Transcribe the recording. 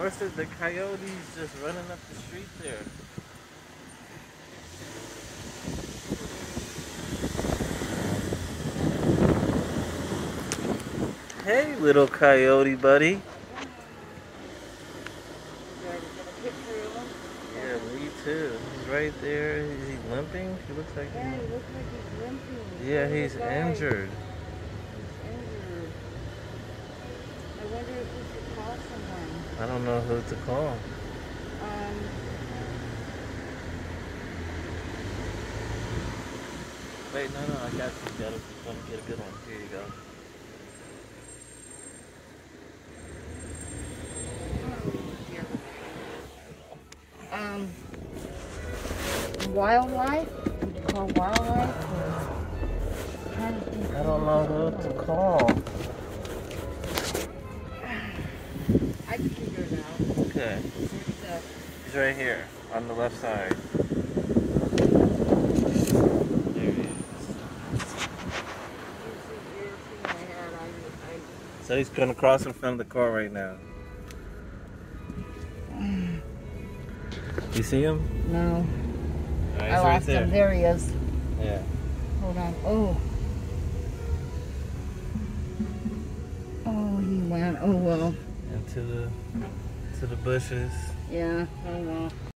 Where's the, coyotes just running up the street there? Hey, little coyote buddy. Yeah, me too. He's right there. Is he limping? He looks like Yeah, he... looks like he's limping. Yeah, he's injured. He's injured. I wonder if call someone. I don't know who to call. Um, Wait, no, no, I got you. Got to let me get a good one. Here you go. um, wildlife? Would you call wildlife? Or trying to think I don't know who to call. I can figure it out. Okay. He's right here on the left side. There he is. So he's gonna cross in front of the car right now. You see him? No, I he's right lost there. him. There he is. Yeah. Hold on. Oh. Oh, he went. Oh well. Into the to the bushes. Yeah. Oh well.